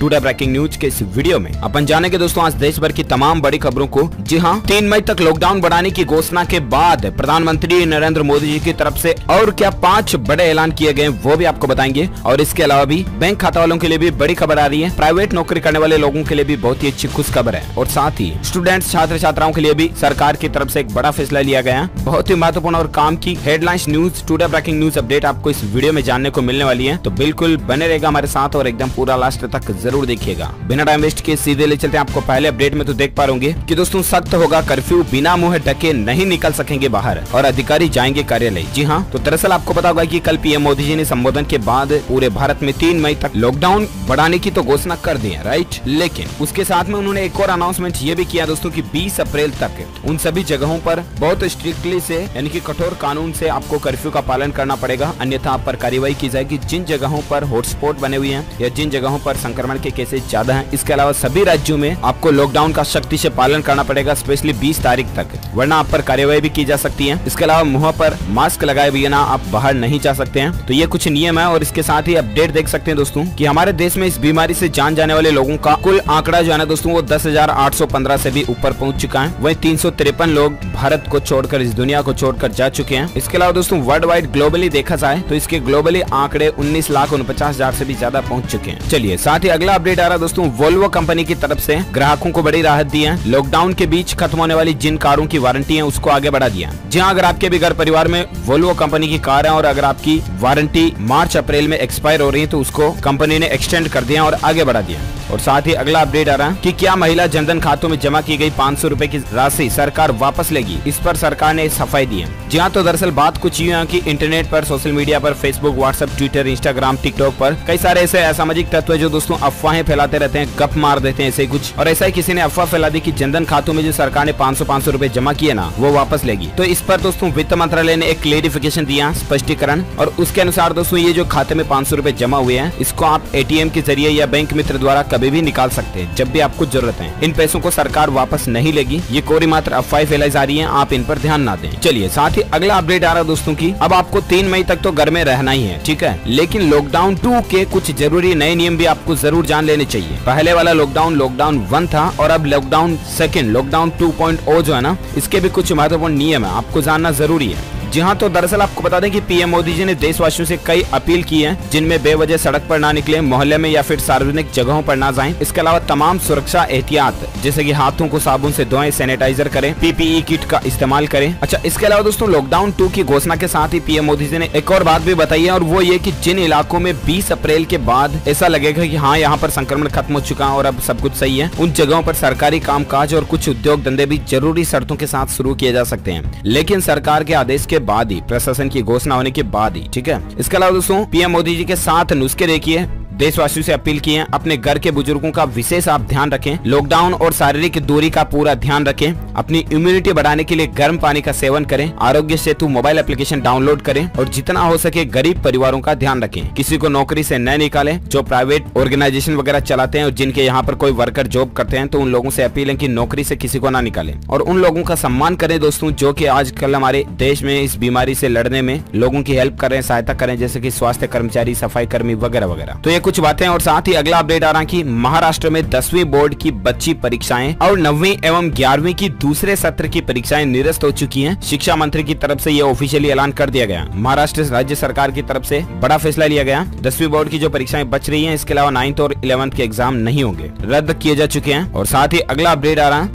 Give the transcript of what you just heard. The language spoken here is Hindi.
टुडे ब्रेकिंग न्यूज़ के इस वीडियो में। अपन जानेंगे दोस्तों, आज देश भर की तमाम बड़ी खबरों को। जी हाँ तीन मई तक लॉकडाउन बढ़ाने की घोषणा के बाद प्रधानमंत्री नरेंद्र मोदी जी की तरफ़ से और क्या पाँच बड़े ऐलान किए गए वो भी आपको बताएँगे। और इसके अलावा भी बैंक खाता वालों के लिए भी बड़ी खबर आ रही है। प्राइवेट नौकरी करने वाले लोगों के लिए भी बहुत ही अच्छी खुश खबर है। और साथ ही स्टूडेंट छात्र छात्राओं के लिए भी सरकार की तरफ़ से एक बड़ा फैसला लिया गया बहुत ही महत्वपूर्ण और काम की headlines news today breaking news update आपको इस वीडियो में जानने को मिलने वाली है। तो बिल्कुल बने रहेगा हमारे साथ और एकदम पूरा लास्ट तक ज़रूर देखिएगा। बिना टाइम वेस्ट के सीधे ले चलते हैं। आपको पहले अपडेट में तो देख पा रहे कि दोस्तों सख्त होगा कर्फ्यू बिना मुँह ढके नहीं निकल सकेंगे बाहर और अधिकारी जाएँगे कार्यालय। जी हाँ तो दरअसल आपको पता होगा की कल पीएम मोदी जी ने संबोधन के बाद पूरे भारत में तीन मई तक लॉकडाउन बढ़ाने की तो घोषणा कर दी है राइट लेकिन उसके साथ में उन्होंने एक और अनाउंसमेंट ये भी किया दोस्तों की बीस अप्रैल तक उन सभी जगहों पर बहुत स्ट्रिक्टली से, यानी कि कठोर कानून से आपको कर्फ्यू का पालन करना पड़ेगा। अन्यथा आप पर कार्यवाही की जाएगी। जिन जगहों पर हॉटस्पॉट बने हुए हैं या जिन जगहों पर संक्रमण के केसेज ज़्यादा है। इसके अलावा सभी राज्यों में आपको लॉकडाउन का सख्ती ऐसी पालन करना पड़ेगा स्पेशली 20 तारीख तक। वरना आप पर कार्यवाही भी की जा सकती है। इसके अलावा मुँह पर मास्क लगाए बिना आप बाहर नहीं जा सकते हैं। तो ये कुछ नियम है और इसके साथ ही अपडेट देख सकते हैं दोस्तों की हमारे देश में इस बीमारी से जान जाने वाले लोगों का कुल आंकड़ा जो है ना दोस्तों, वो दस से भी ऊपर पहुँच चुका है। वही तीन सौ तिरपन लोग भारत को छोड़कर, इस दुनिया को छोड़कर जा चुके हैं। इसके अलावा दोस्तों वर्ल्ड वाइड ग्लोबली देखा जाए तो इसके ग्लोबली आंकड़े उन्नीस लाख उनपचास हज़ार से भी ज़्यादा पहुँच चुके हैं। चलिए, साथ ही अगला अपडेट आ रहा है दोस्तों वोल्वो कंपनी की तरफ़ से। ग्राहकों को बड़ी राहत दी है। लॉकडाउन के बीच खत्म होने वाली जिन कारों की वारंटी है, उसको आगे बढ़ा दिया। जी अगर आपके भी घर परिवार में वोल्वो कंपनी की कार है और अगर आपकी वारंटी मार्च, अप्रैल में एक्सपायर हो रही है तो उसको कंपनी ने एक्सटेंड कर दिया और आगे बढ़ा दिया। और साथ ही अगला अपडेट आ रहा है कि क्या महिला जनधन खातों में जमा की गई पाँच सौ की राशि सरकार वापस लेगी? इस पर सरकार ने सफ़ाई दी है। जी हाँ तो दरअसल बात कुछ यूँ है की इंटरनेट पर सोशल मीडिया पर Facebook WhatsApp Twitter Instagram TikTok पर कई सारे ऐसे असामाजिक तत्व जो दोस्तों अफवाहें फैलाते रहते हैं गप मार देते हैं ऐसे कुछ। और ऐसा ही किसी ने अफवाह फैला दी की जनधन खातों में जो सरकार ने पाँच सौ पाँच सौ रूपए जमा किए ना, वो वापस लेगी। तो इस पर दोस्तों वित्त मंत्रालय ने एक क्लेरिफिकेशन दिया, स्पष्टीकरण। और उसके अनुसार दोस्तों ये जो खाते में पाँच सौ रूपए जमा हुए हैं, इसको आप एटीएम के ज़रिए या बैंक मित्र द्वारा कभी भी निकाल सकते हैं, जब भी आपको ज़रूरत है। इन पैसों को सरकार वापस नहीं लेगी। ये कोरी मात्र अफवाह फैलाई जा रही है, आप इन पर ध्यान ना दें। चलिए, साथ ही अगला अपडेट आ रहा है दोस्तों की, अब आपको तीन मई तक तो घर में रहना ही है, ठीक है? लेकिन लॉकडाउन टू के कुछ ज़रूरी नए नियम भी आपको ज़रूर जान लेने चाहिए। पहले वाला लॉकडाउन लॉकडाउन वन था और अब लॉकडाउन सेकेंड लॉकडाउन टू जो है ना, इसके भी कुछ महत्वपूर्ण नियम है। आपको जानना ज़रूरी है। जी हाँ तो दरअसल आपको बता दें कि पीएम मोदी जी ने देशवासियों से कई अपील की है, जिनमें बेवजह सड़क पर ना निकले, मोहल्ले में या फिर सार्वजनिक जगहों पर ना जाएँ। इसके अलावा तमाम सुरक्षा एहतियात, जैसे कि हाथों को साबुन से धोएँ, सैनिटाइजर करें, पीपीई किट का इस्तेमाल करें अच्छा इसके अलावा दोस्तों लॉकडाउन टू की घोषणा के साथ ही पीएम मोदी जी ने एक और बात भी बताई है, और वो ये की जिन इलाकों में बीस अप्रैल के बाद ऐसा लगेगा की हाँ यहाँ पर संक्रमण खत्म हो चुका है और अब सब कुछ सही है, उन जगहों पर सरकारी काम और कुछ उद्योग धंधे भी ज़रूरी शर्तों के साथ शुरू किए जा सकते हैं लेकिन सरकार के आदेश के बाद ही, प्रशासन की घोषणा होने के बाद ही, ठीक है? इसके अलावा दोस्तों, पीएम मोदी जी के साथ नुस्खे देखिए देशवासियों से अपील की है, अपने घर के बुज़ुर्गों का विशेष आप ध्यान रखें। लॉकडाउन और शारीरिक दूरी का पूरा ध्यान रखें। अपनी इम्यूनिटी बढ़ाने के लिए गर्म पानी का सेवन करें। Aarogya Setu mobile application download करें और जितना हो सके गरीब परिवारों का ध्यान रखें। किसी को नौकरी से न निकालें, जो प्राइवेट ऑर्गेनाइजेशन वगैरह चलाते हैं और जिनके यहाँ पर कोई वर्कर जॉब करते हैं तो उन लोगों से अपील है की नौकरी से किसी को ना निकालें। और उन लोगों का सम्मान करें दोस्तों, जो की आजकल हमारे देश में इस बीमारी से लड़ने में लोगों की हेल्प करें सहायता करें जैसे की स्वास्थ्य कर्मचारी, सफ़ाई कर्मी वगैरह वगैरह। तो ये कुछ बातें और साथ ही अगला अपडेट आ रहा है कि महाराष्ट्र में दसवीं बोर्ड की बच्ची परीक्षाएँ और नवी एवं ग्यारहवीं की दूसरे सत्र की परीक्षाएँ निरस्त हो चुकी हैं। शिक्षा मंत्री की तरफ़ से ये ऑफिशियली ऐलान कर दिया गया। महाराष्ट्र राज्य सरकार की तरफ़ से बड़ा फैसला लिया गया। दसवीं बोर्ड की जो परीक्षाएँ बच रही है, इसके अलावा नाइन्थ और इलेवंथ के एग्ज़ाम नहीं होंगे। रद्द किए जा चुके हैं और साथ ही अगला अपडेट आ रहा